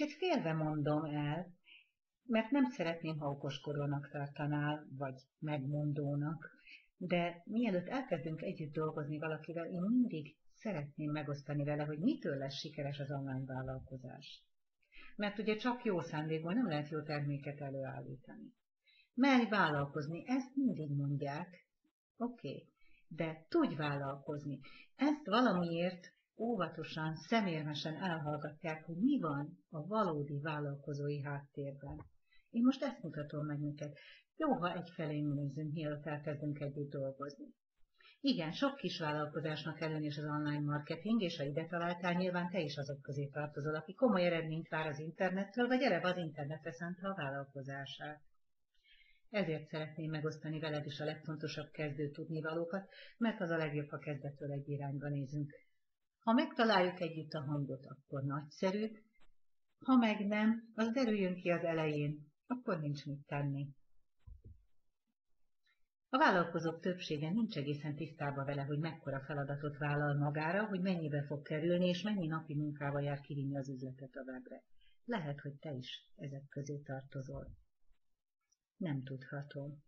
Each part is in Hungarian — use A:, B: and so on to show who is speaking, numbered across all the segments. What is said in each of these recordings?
A: Úgyhogy félve mondom el, mert nem szeretném, ha okoskorónak tartanál, vagy megmondónak, de mielőtt elkezdünk együtt dolgozni valakivel, én mindig szeretném megosztani vele, hogy mitől lesz sikeres az online vállalkozás. Mert ugye csak jó szándékból nem lehet jó terméket előállítani. Merj vállalkozni, ezt mindig mondják. Oké, okay. de tudj vállalkozni. Ezt valamiért óvatosan, szemérmesen elhallgatják, hogy mi van a valódi vállalkozói háttérben. Én most ezt mutatom meg neked. Jó, ha egyfelé nézzünk, mielőtt elkezdünk együtt dolgozni. Igen, sok kis vállalkozásnak előnyös az online marketing, és ha ide találtál, nyilván te is azok közé tartozol, aki komoly eredményt vár az internettől, vagy eleve az internetre szánta a vállalkozását. Ezért szeretném megosztani veled is a legfontosabb kezdő tudnivalókat, mert az a legjobb, ha kezdettől egy irányba nézünk. Ha megtaláljuk együtt a hangot, akkor nagyszerű, ha meg nem, az derüljön ki az elején, akkor nincs mit tenni. A vállalkozók többsége nincs egészen tisztában vele, hogy mekkora feladatot vállal magára, hogy mennyibe fog kerülni, és mennyi napi munkával jár kivinni az üzletet a webre. Lehet, hogy te is ezek közé tartozol. Nem tudhatom.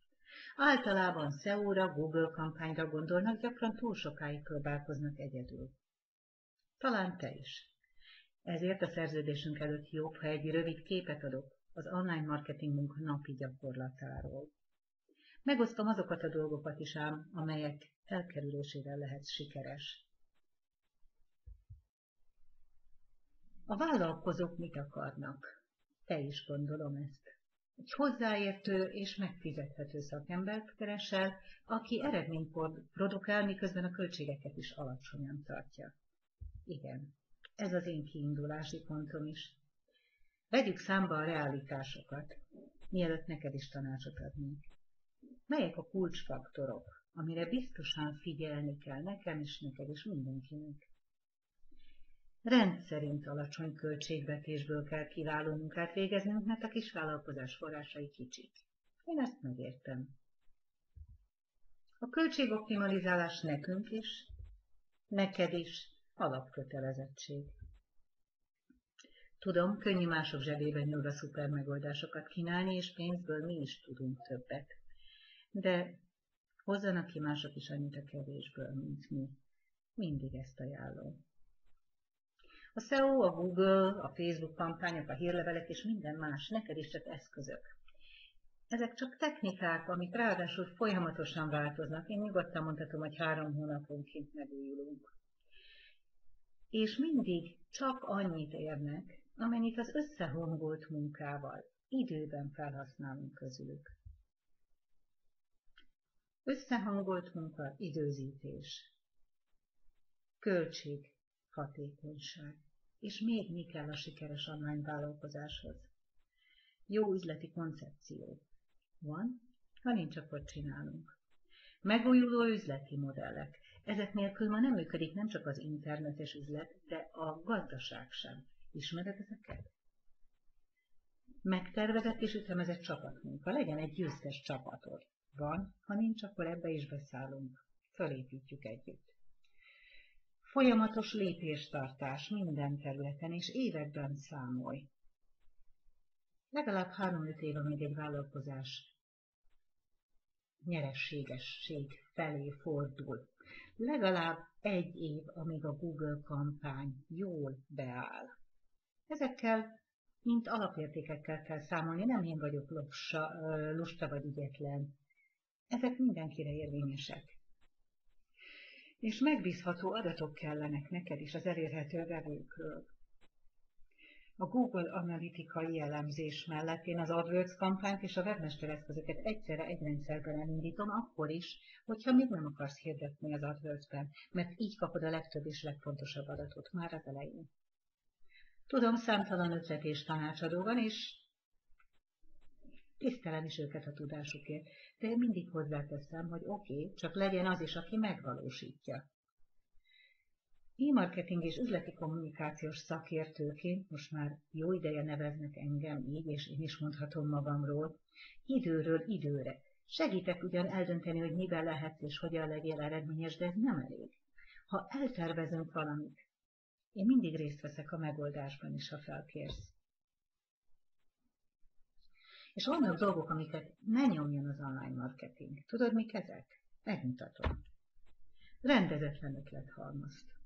A: Általában SEO-ra, Google kampányra gondolnak, gyakran túl sokáig próbálkoznak egyedül. Talán te is. Ezért a szerződésünk előtt jobb, ha egy rövid képet adok az online marketingünk napi gyakorlatáról. Megosztom azokat a dolgokat is ám, amelyek elkerülésével lehet sikeres. A vállalkozók mit akarnak? Te is gondolom ezt. Egy hozzáértő és megfizethető szakembert keresel, aki eredményt produkál, miközben a költségeket is alacsonyan tartja. Igen, ez az én kiindulási pontom is. Vegyük számba a realitásokat, mielőtt neked is tanácsot adnék. Melyek a kulcsfaktorok, amire biztosan figyelni kell nekem is, neked is mindenkinek? Rendszerint alacsony költségvetésből kell kiváló munkát végeznünk, mert a kisvállalkozás forrásai kicsik. Én ezt megértem. A költségoptimalizálás nekünk is, neked is alapkötelezettség. Tudom, könnyű mások zsebében nyúlva szuper megoldásokat kínálni, és pénzből mi is tudunk többet. De hozzanak ki mások is annyit a kevésből, mint mi. Mindig ezt ajánlom. A SEO, a Google, a Facebook kampányok, a hírlevelek és minden más, neked is csak eszközök. Ezek csak technikák, amik ráadásul folyamatosan változnak. Én nyugodtan mondhatom, hogy három hónaponként megújulunk. És mindig csak annyit érnek, amennyit az összehangolt munkával időben felhasználunk közülük. Összehangolt munka, időzítés, költség, hatékonyság. És még mi kell a sikeres online vállalkozáshoz? Jó üzleti koncepció. Van? Ha nincs, akkor csinálunk. Megújuló üzleti modellek. Ezek nélkül ma nem működik nem csak az internetes üzlet, de a gazdaság sem. Ismered ezeket? Megtervezett és ütemezett csapatmunka. Legyen egy győztes csapatod. Van, ha nincs, akkor ebbe is beszállunk. Fölépítjük együtt. Folyamatos lépéstartás minden területen és években számolj. Legalább három-öt év, amíg egy vállalkozás nyerességesség felé fordul. Legalább egy év, amíg a Google kampány jól beáll. Ezekkel, mint alapértékekkel kell számolni, nem én vagyok lusta, lusta vagy ügyetlen. Ezek mindenkire érvényesek. És megbízható adatok kellenek neked is az elérhető vevőkről. A Google analitikai elemzés mellett én az AdWords kampányt és a webmester eszközöket egyszerre egy rendszerben elindítom, akkor is, hogyha még nem akarsz hirdetni az AdWords-ben, mert így kapod a legtöbb és legfontosabb adatot már az elején. Tudom, számtalan ötlet és tanácsadó van, és tisztelem is őket a tudásukért, de én mindig hozzáteszem, hogy oké, okay, csak legyen az is, aki megvalósítja. E-marketing és üzleti kommunikációs szakértőként, most már jó ideje neveznek engem így, és én is mondhatom magamról, időről időre. Segítek ugyan eldönteni, hogy miben lehetsz és hogyan legyél eredményes, de ez nem elég. Ha eltervezünk valamit, én mindig részt veszek a megoldásban is, ha felkérsz. És vannak dolgok, amiket ne nyomjon az online marketing. Tudod, mik ezek? Megmutatom. Rendezetlen ötlethalmazt.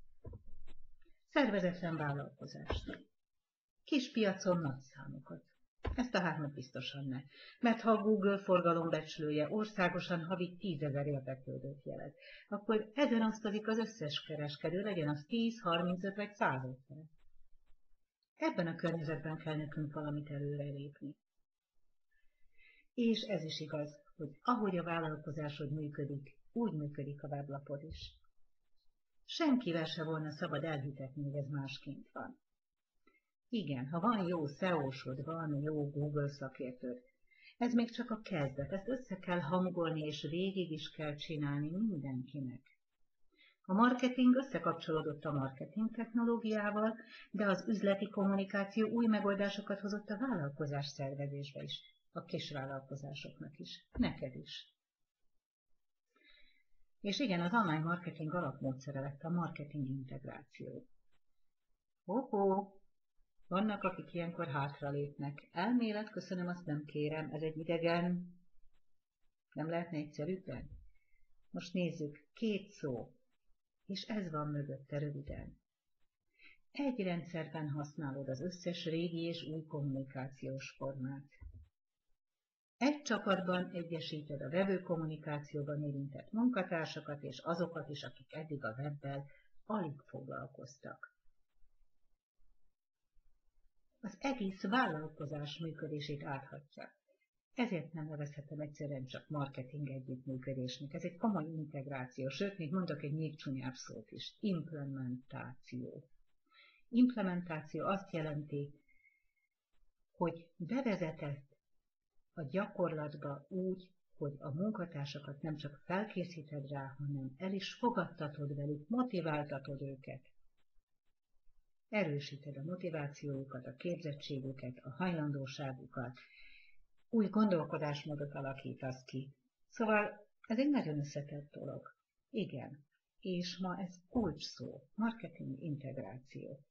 A: Szervezetlen vállalkozást. Kis piacon nagy számokat. Ezt a hármat biztosan ne. Mert ha a Google forgalombecslője országosan havi tízezer érdeklődőt jelent, akkor ezen osztozik az összes kereskedő, legyen az 10, 35 vagy 150. Ebben a környezetben kell nekünk valamit előrelépni. És ez is igaz, hogy ahogy a vállalkozásod működik, úgy működik a weblapod is. Senkivel se volna szabad elhitetni, hogy ez másként van. Igen, ha van jó SEO-sod, van jó Google szakértőd, ez még csak a kezdet, ezt össze kell hangolni, és végig is kell csinálni mindenkinek. A marketing összekapcsolódott a marketing technológiával, de az üzleti kommunikáció új megoldásokat hozott a vállalkozás szervezésbe is, a kisvállalkozásoknak is, neked is. És igen, az online marketing alapmódszere lett a marketing integráció. Hoho, vannak, akik ilyenkor hátralépnek. Elmélet, köszönöm, azt nem kérem, ez egy idegen. Nem lehetne egyszerűbben? Most nézzük, két szó, és ez van mögötte röviden. Egy rendszerben használod az összes régi és új kommunikációs formát. Egy csapatban egyesíted a vevő kommunikációban érintett munkatársakat és azokat is, akik eddig a webbel alig foglalkoztak az egész vállalkozás működését áthatja. Ezért nem nevezhetem egyszerűen csak marketing együttműködésnek. Ez egy komoly integráció, sőt, még mondok egy még csúnyább szót is. Implementáció. Implementáció azt jelenti, hogy bevezetett a gyakorlatba úgy, hogy a munkatársakat nem csak felkészíted rá, hanem el is fogadtatod velük, motiváltatod őket, erősíted a motivációjukat, a képzettségüket, a hajlandóságukat, új gondolkodásmódot alakítasz ki. Szóval ez egy nagyon összetett dolog. Igen. És ma ez kulcs szó, marketing integráció.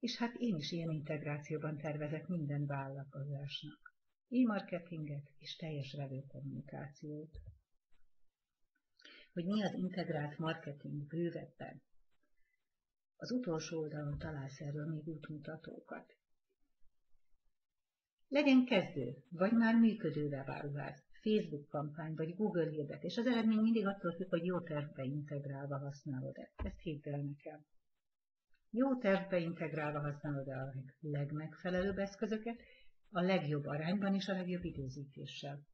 A: És hát én is ilyen integrációban tervezek minden vállalkozásnak. E-marketinget és teljes vevőkommunikációt. Hogy mi az integrált marketing bővebben, az utolsó oldalon találsz erről még útmutatókat. Legyen kezdő, vagy már működő webáruház, Facebook kampány, vagy Google hirdetés. Az eredmény mindig attól függ, hogy jó tervbe integrálva használod-e. Ezt hidd el nekem. Jó tervbe integrálva használod-e a legmegfelelőbb eszközöket, a legjobb arányban és a legjobb időzítéssel.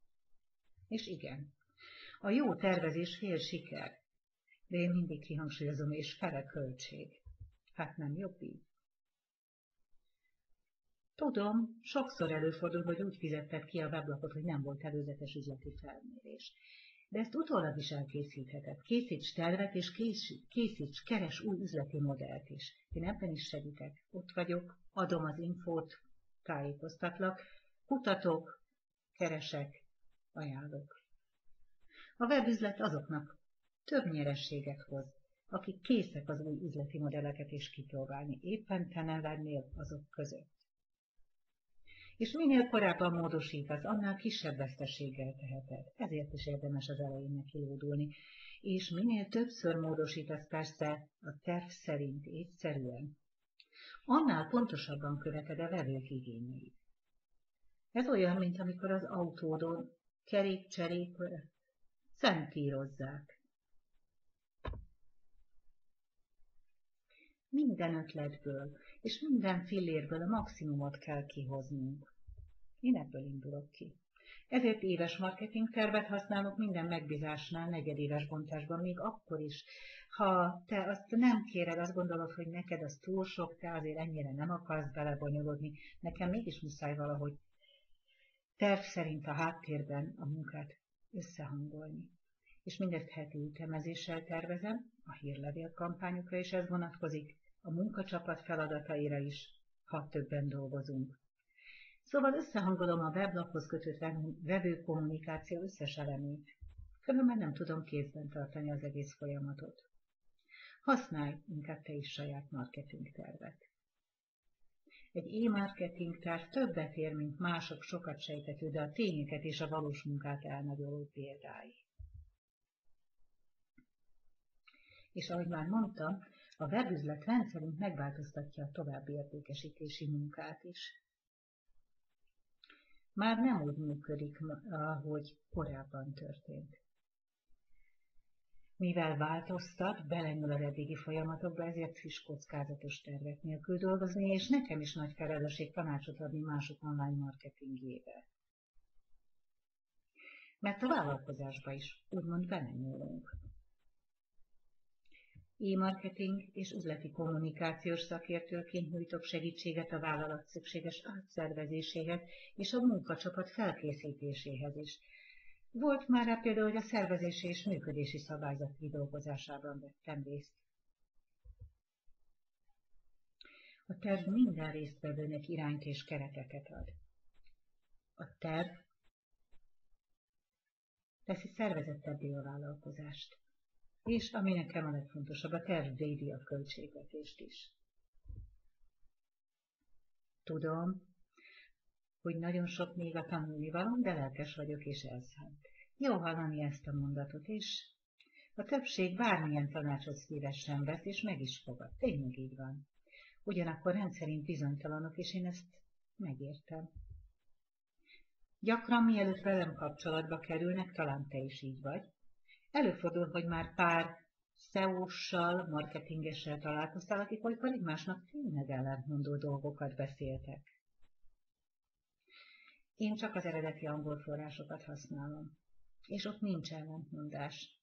A: És igen, a jó tervezés fél siker, de én mindig kihangsúlyozom, és fele költség. Hát nem jobb így? Tudom, sokszor előfordul, hogy úgy fizetted ki a weblapot, hogy nem volt előzetes üzleti felmérés. De ezt utólag is elkészítheted. Készíts tervet, és készíts, keres új üzleti modellt is. Én ebben is segítek. Ott vagyok, adom az infót, tájékoztatlak, kutatok, keresek, ajánlok. A webüzlet azoknak több nyerességet hoz, akik készek az új üzleti modelleket is kipróbálni, éppen te ne lennél azok között. És minél korábban módosítasz, annál kisebb veszteséggel teheted. Ezért is érdemes az elején nekilódulni. És minél többször módosítasz persze a terv szerint, észszerűen, annál pontosabban követed a vevők igényeit. Ez olyan, mint amikor az autódon kerékcserék szentírozzák. Minden ötletből és minden fillérből a maximumot kell kihoznunk. Én ebből indulok ki. Ezért éves marketing tervet használok minden megbízásnál, negyedéves bontásban, még akkor is. Ha te azt nem kéred, azt gondolod, hogy neked az túl sok, te azért ennyire nem akarsz belebonyolódni, nekem mégis muszáj valahogy terv szerint a háttérben a munkát összehangolni. És mindezt heti ütemezéssel tervezem, a hírlevél kampányokra is ez vonatkozik, a munkacsapat feladataira is, ha többen dolgozunk. Szóval összehangolom a weblaphoz kötött vevő kommunikáció összes elemét. Különben nem tudom kézben tartani az egész folyamatot. Használj inkább te is saját marketing tervet. Egy e-marketing terv többet ér, mint mások sokat sejtető, de a tényeket és a valós munkát elnagyoló példái. És ahogy már mondtam, a webüzlet rendszerint megváltoztatja a további értékesítési munkát is. Már nem úgy működik, ahogy korábban történt. Mivel változtat, belenyúl az eddigi folyamatokba, ezért is kockázatos tervek nélkül dolgozni, és nekem is nagy felelősség tanácsot adni mások online marketingjébe. Mert a vállalkozásba is úgymond belenyúlunk. E-marketing és üzleti kommunikációs szakértőként nyújtok segítséget a vállalat szükséges átszervezéséhez és a munkacsapat felkészítéséhez is, volt már rá például, hogy a szervezési és működési szabályzat kidolgozásában vettem részt. A terv minden résztvevőnek irányt és kereteket ad. A terv teszi szervezettebbé a vállalkozást. És ami nekem a legfontosabb, a terv védi a költségvetést is. Tudom, hogy nagyon sok még a tanulni való, de lelkes vagyok, és hát. Jó hallani ezt a mondatot, és a többség bármilyen tanácsot szívesen vesz, és meg is fogad. Tényleg így van. Ugyanakkor rendszerint bizonytalanok, és én ezt megértem. Gyakran mielőtt velem kapcsolatba kerülnek, talán te is így vagy. Előfordul, hogy már pár SEO-ssal, marketingessel találkoztál, akik olykor egymásnak tényleg ellentmondó dolgokat beszéltek. Én csak az eredeti angol forrásokat használom, és ott nincs ellentmondás.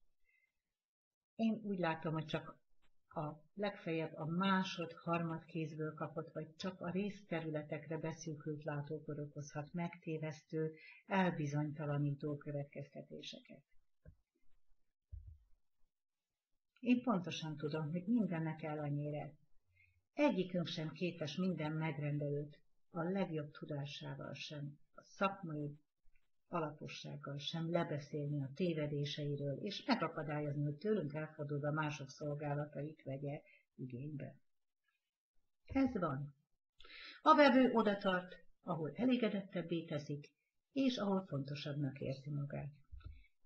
A: Én úgy látom, hogy csak a legfeljebb a másod, harmad kézből kapott, vagy csak a részterületekre beszűkült látókor okozhat megtévesztő, elbizonytalanító következtetéseket. Én pontosan tudom, hogy mindennek ellenére egyikünk sem képes minden megrendelőt a legjobb tudásával sem szakmai alapossággal sem lebeszélni a tévedéseiről, és megakadályozni, hogy tőlünk elfordulva mások szolgálatait vegye igénybe. Ez van. A vevő oda tart, ahol elégedettebbé teszik, és ahol fontosabbnak érzi magát.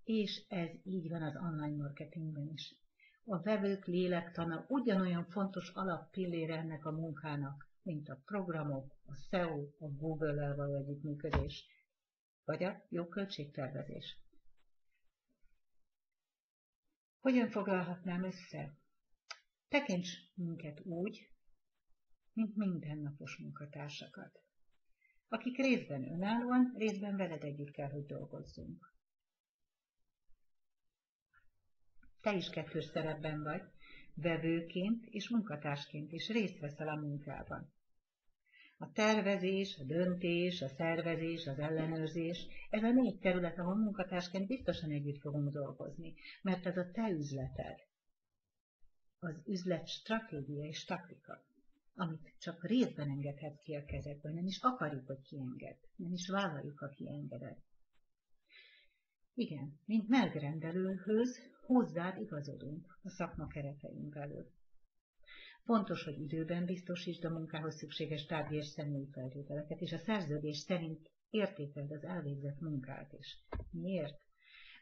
A: És ez így van az online marketingben is. A vevők lélektana ugyanolyan fontos alappillére ennek a munkának, mint a programok, a SEO, a Google-el való együttműködés, vagy a jó költségtervezés. Hogyan foglalhatnám össze? Tekints minket úgy, mint mindennapos munkatársakat, akik részben önállóan, részben veled együtt kell, hogy dolgozzunk. Te is kettős szerepben vagy, vevőként és munkatársként is részt veszel a munkában. A tervezés, a döntés, a szervezés, az ellenőrzés, ez a négy terület, ahol munkatársként biztosan együtt fogunk dolgozni, mert ez a te üzleted. Az üzlet stratégia és taktika, amit csak részben engedhet ki a kezedből, nem is akarjuk, hogy kienged, nem is vállaljuk, ha kiengeded. Igen, mint megrendelőhöz hozzád igazodunk a szakma keretein belül. Fontos, hogy időben biztosítsd a munkához szükséges tárgyi és személyi feltételeket, és a szerződés szerint értékeld az elvégzett munkát is. Miért?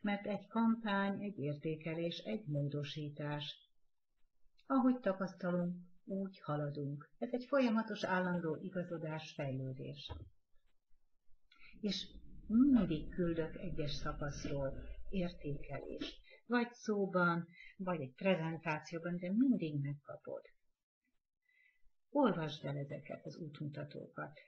A: Mert egy kampány, egy értékelés, egy módosítás. Ahogy tapasztalunk, úgy haladunk. Ez egy folyamatos állandó igazodás, fejlődés. És mindig küldök egyes szakaszról értékelést. Vagy szóban, vagy egy prezentációban, de mindig megkapod. Olvasd el ezeket az útmutatókat,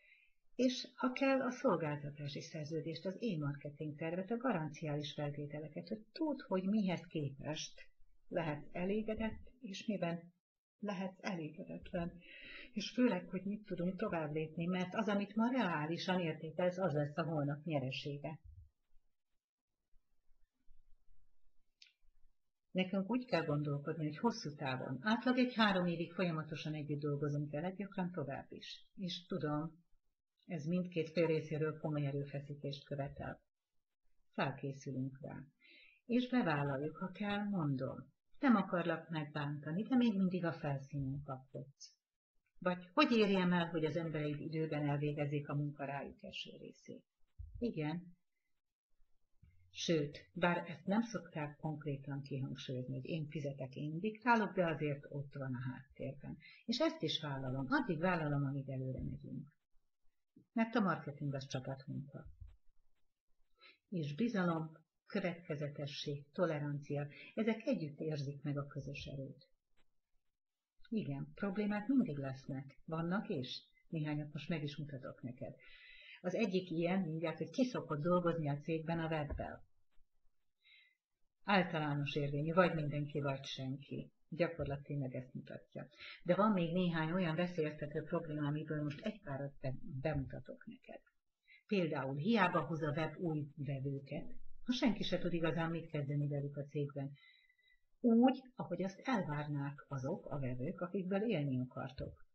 A: és ha kell a szolgáltatási szerződést, az e-marketing tervet, a garanciális feltételeket, hogy tudd, hogy mihez képest lehet elégedett, és miben lehet elégedetlen. És főleg, hogy mit tudunk tovább lépni, mert az, amit ma reálisan értékelsz, az lesz a holnap nyeresége. Nekünk úgy kell gondolkodni, hogy hosszú távon, átlag egy három évig folyamatosan együtt dolgozunk vele, gyakran tovább is. És tudom, ez mindkét fél részéről komoly erőfeszítést követel. Felkészülünk rá. És bevállaljuk, ha kell, mondom. Nem akarlak megbántani, de még mindig a felszínen kapkodsz. Vagy hogy érjem el, hogy az embereid időben elvégezzék a munkarájuk első részét? Igen. Sőt, bár ezt nem szokták konkrétan kihangsúlyozni, hogy én fizetek, én diktálok, de azért ott van a háttérben. És ezt is vállalom, addig vállalom, amíg előre megyünk. Mert a marketing az csapatmunka. És bizalom, következetesség, tolerancia, ezek együtt érzik meg a közös erőt. Igen, problémák mindig lesznek. Vannak is. Néhányat most meg is mutatok neked. Az egyik ilyen, mindjárt, hogy ki szokott dolgozni a cégben a webbel. Általános érvényű, vagy mindenki, vagy senki. Gyakorlatilag ezt mutatja. De van még néhány olyan veszélyeztető probléma, amiből most egy párat bemutatok neked. Például hiába hoz a web új vevőket, ha senki se tud igazán mit kezdeni velük a cégben. Úgy, ahogy azt elvárnák azok a vevők, akikből élni akartok.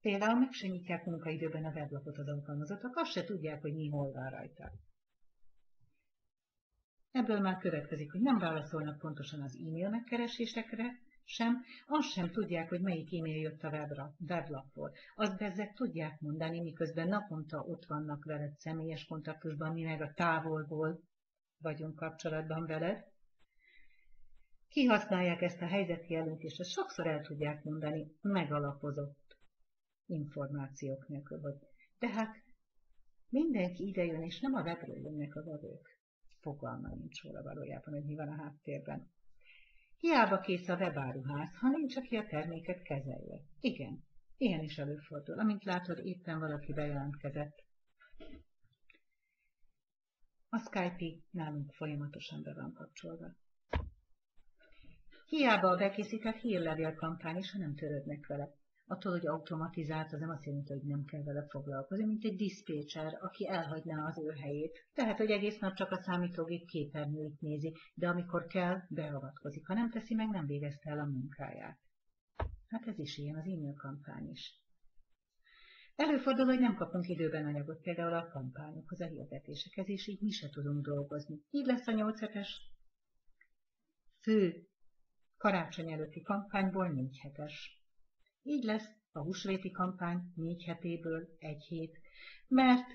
A: Például meg se nyitják munkaidőben a weblapot az alkalmazottak, azt se tudják, hogy mi hol van rajta. Ebből már következik, hogy nem válaszolnak pontosan az e-mail megkeresésekre, sem, azt sem tudják, hogy melyik e-mail jött a webra, weblapról. Azt bezzek tudják mondani, miközben naponta ott vannak veled személyes kontaktusban, mi meg a távolból vagyunk kapcsolatban veled. Kihasználják ezt a helyzeti jelentést, ezt sokszor el tudják mondani megalapozott információk nélkül. Vagy. Tehát mindenki idejön, és nem a webről jönnek a vevők. Fogalma nincs róla valójában, hogy mi van a háttérben. Hiába kész a webáruház, ha nincs, aki a terméket kezelje. Igen, ilyen is előfordul. Amint látod, éppen valaki bejelentkezett. A Skype nálunk folyamatosan be van kapcsolva. Hiába a bekészített hírlevél kampány is, ha nem törődnek vele. Attól, hogy automatizált, az nem azt jelenti, hogy nem kell vele foglalkozni, mint egy diszpécser, aki elhagyná az ő helyét. Tehát, hogy egész nap csak a számítógép képernyőit nézi, de amikor kell, beavatkozik. Ha nem teszi meg, nem végezte el a munkáját. Hát ez is ilyen, az e-mail kampány is. Előfordul, hogy nem kapunk időben anyagot, például a kampányokhoz, a hirdetésekhez, és így mi se tudunk dolgozni. Így lesz a 8 hetes fő karácsony előtti kampányból 4 hetes. Így lesz a húsvéti kampány négy hetéből egy hét, mert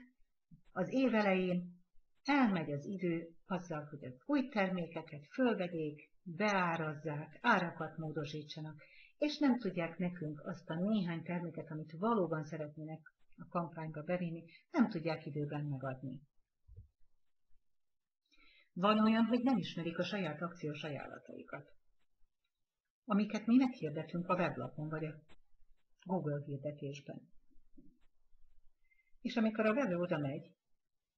A: az év elején elmegy az idő azzal, hogy az új termékeket fölvegyék, beárazzák, árakat módosítsanak, és nem tudják nekünk azt a néhány terméket, amit valóban szeretnének a kampányba bevinni, nem tudják időben megadni. Van olyan, hogy nem ismerik a saját akciós ajánlataikat, amiket mi meghirdetünk a weblapon vagy a Google hirdetésben. És amikor a vevő oda megy,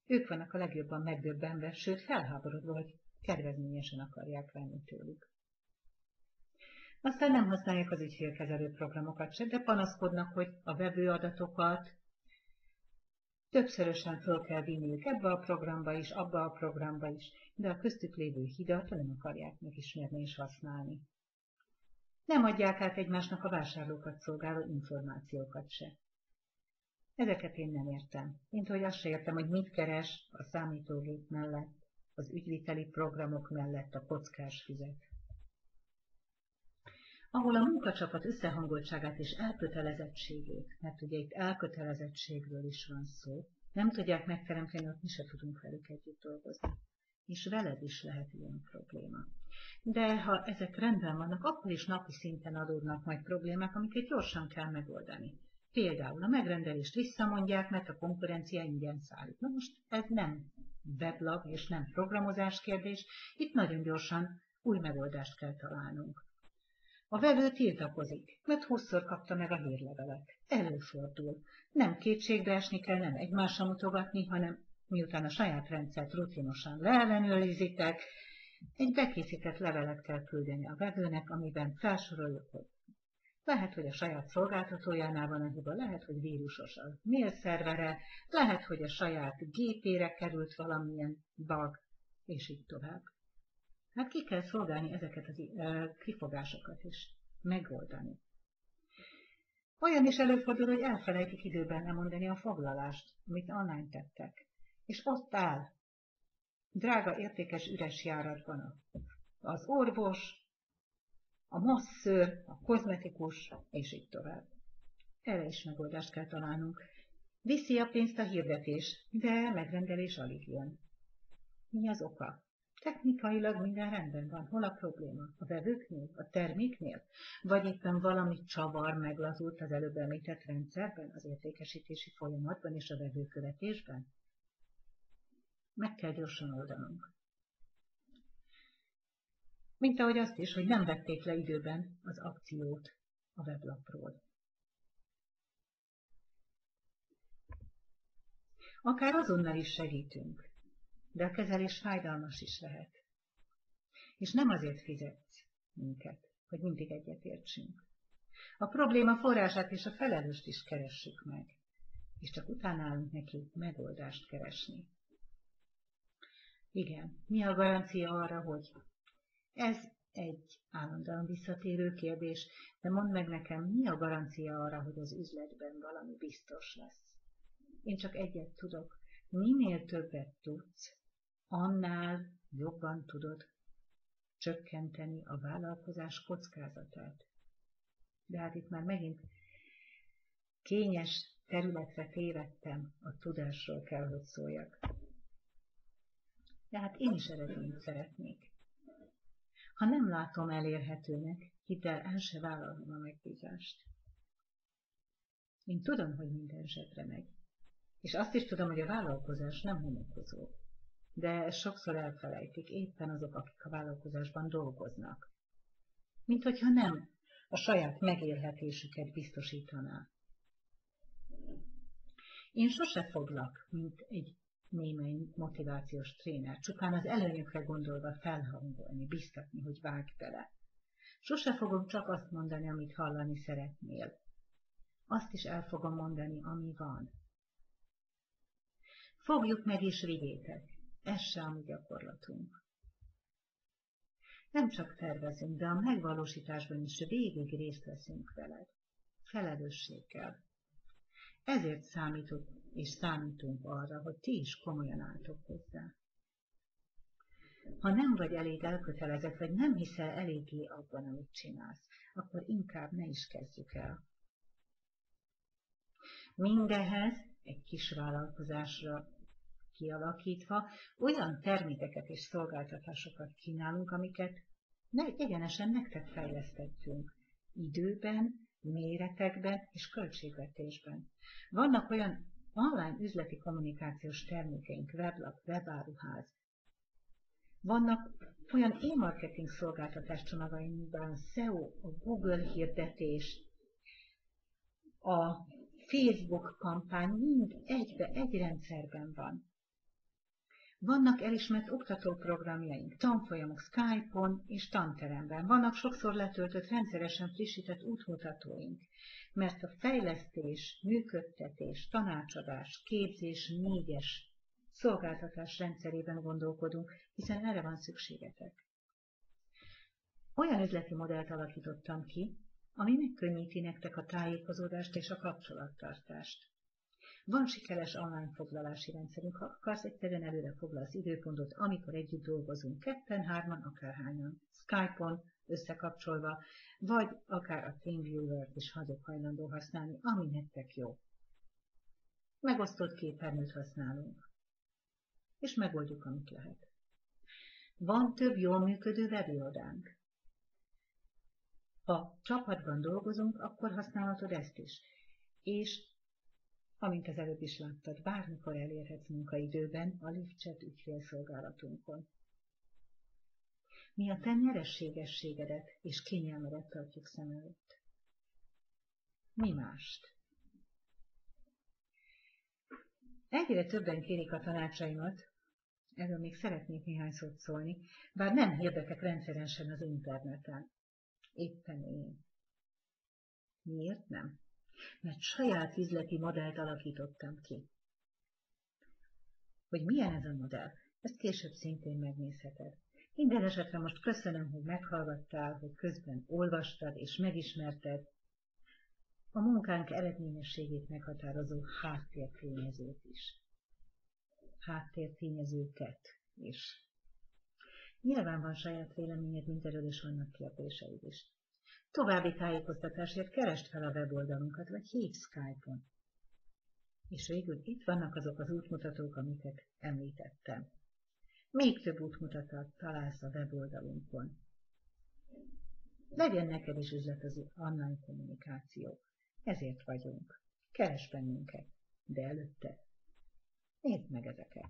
A: ők vannak a legjobban megdöbbenve, sőt felháborodva, hogy kedvezményesen akarják venni tőlük. Aztán nem használják az ügyfélkezelő programokat se, de panaszkodnak, hogy a vevő adatokat többszörösen föl kell vinniük ebbe a programba is, abba a programba is, de a köztük lévő hidat nem akarják megismerni és használni. Nem adják át egymásnak a vásárlókat szolgáló információkat se. Ezeket én nem értem. Mint hogy azt se értem, hogy mit keres a számítógép mellett, az ügyviteli programok mellett a kockás fizet. Ahol a munkacsapat összehangoltságát és elkötelezettségét, mert ugye itt elkötelezettségről is van szó, nem tudják megteremteni, ott mi se tudunk velük együtt dolgozni. És veled is lehet ilyen probléma de ha ezek rendben vannak, akkor is napi szinten adódnak majd problémák, amiket gyorsan kell megoldani. Például a megrendelést visszamondják, mert a konkurencia ingyen szállít. Na most ez nem weblap és nem programozás kérdés, itt nagyon gyorsan új megoldást kell találnunk. A vevő tiltakozik, mert húszszor kapta meg a hírlevelet. Előfordul. Nem kétségbe esni kell, nem egymásra mutogatni, hanem miután a saját rendszert rutinosan leellenőrizitek, egy bekészített levelet kell küldeni a vevőnek, amiben felsoroljuk, hogy lehet, hogy a saját szolgáltatójánál van a hiba, lehet, hogy vírusos a mail szervere, lehet, hogy a saját gépére került valamilyen bug, és így tovább. Hát ki kell szolgálni ezeket az kifogásokat is, megoldani. Olyan is előfordul, hogy elfelejtik időben lemondani a foglalást, amit online tettek. És ott áll drága értékes üres járatban az orvos, a masször, a kozmetikus, és így tovább. Erre is megoldást kell találnunk. Viszi a pénzt a hirdetés, de megrendelés alig jön. Mi az oka? Technikailag minden rendben van. Hol a probléma? A vevőknél? A terméknél? Vagy éppen valami csavar meglazult az előbb említett rendszerben, az értékesítési folyamatban és a vevőkövetésben? Meg kell gyorsan oldanunk. Mint ahogy azt is, hogy nem vették le időben az akciót a weblapról. Akár azonnal is segítünk, de a kezelés fájdalmas is lehet. És nem azért fizetsz minket, hogy mindig egyetértsünk. A probléma forrását és a felelőst is keressük meg, és csak utána állunk neki megoldást keresni. Igen, mi a garancia arra, hogy ez egy állandóan visszatérő kérdés, de mondd meg nekem, mi a garancia arra, hogy az üzletben valami biztos lesz? Én csak egyet tudok. Minél többet tudsz, annál jobban tudod csökkenteni a vállalkozás kockázatát. De hát itt már megint kényes területre tévedtem, a tudásról kell, hogy szóljak. De hát én is eredményt szeretnék. Ha nem látom elérhetőnek, hidd el, el se vállalom a megbízást. Én tudom, hogy minden zsebre megy. És azt is tudom, hogy a vállalkozás nem homokozó. De ezt sokszor elfelejtik éppen azok, akik a vállalkozásban dolgoznak. Mint hogyha nem a saját megélhetésüket biztosítaná. Én sose foglak, mint egy némely motivációs tréner, csupán az előnyökre gondolva felhangolni, biztatni, hogy vágj bele. Sose fogom csak azt mondani, amit hallani szeretnél. Azt is el fogom mondani, ami van. Fogjuk meg és vigyétek. Ez se a mi gyakorlatunk. Nem csak tervezünk, de a megvalósításban is végig részt veszünk veled. Felelősséggel. Ezért számított és számítunk arra, hogy ti is komolyan álltok hozzá. Ha nem vagy elég elkötelezett, vagy nem hiszel eléggé abban, amit csinálsz, akkor inkább ne is kezdjük el. Mindehez egy kis vállalkozásra kialakítva olyan termékeket és szolgáltatásokat kínálunk, amiket ne, egyenesen nektek fejlesztettünk időben, méretekben és költségvetésben. Vannak olyan online üzleti kommunikációs termékeink, weblap, webáruház. Vannak olyan e-marketing szolgáltatás csomagainkban SEO, a Google hirdetés, a Facebook kampány mind egybe, egy rendszerben van. Vannak elismert oktatóprogramjaink, tanfolyamok Skype-on és tanteremben. Vannak sokszor letöltött, rendszeresen frissített útmutatóink, mert a fejlesztés, működtetés, tanácsadás, képzés négyes szolgáltatás rendszerében gondolkodunk, hiszen erre van szükségetek. Olyan üzleti modellt alakítottam ki, ami megkönnyíti nektek a tájékozódást és a kapcsolattartást. Van sikeres online foglalási rendszerünk, ha akarsz, egyszerűen előre foglalsz időpontot, amikor együtt dolgozunk, ketten, hárman, akárhányan, Skype-on összekapcsolva, vagy akár a TeamViewer-t is hagyok hajlandó használni, ami nektek jó. Megosztott képernyőt használunk, és megoldjuk, amit lehet. Van több jól működő webirodánk. Ha csapatban dolgozunk, akkor használhatod ezt is. És Amint az előbb is láttad, bármikor elérhetsz munkaidőben a LiftChat ügyfélszolgálatunkon. Mi a te nyerességességedet és kényelmedet tartjuk szem előtt. Mi mást? Egyre többen kérik a tanácsaimat, erről még szeretnék néhány szót szólni, bár nem hirdetek rendszeresen az interneten. Éppen én. Miért nem? mert saját üzleti modellt alakítottam ki. Hogy milyen ez a modell, ezt később szintén megnézheted. Minden esetre most köszönöm, hogy meghallgattál, hogy közben olvastad és megismerted a munkánk eredményességét meghatározó háttértényezőt is. Háttértényezőket is. Nyilván van saját véleményed, mint erről is vannak kérdéseid is. További tájékoztatásért keresd fel a weboldalunkat, vagy hívj Skype-on. És végül itt vannak azok az útmutatók, amiket említettem. Még több útmutatót találsz a weboldalunkon. Legyen neked is üzlet az online kommunikáció. Ezért vagyunk. Keres bennünket, de előtte nézd meg ezeket.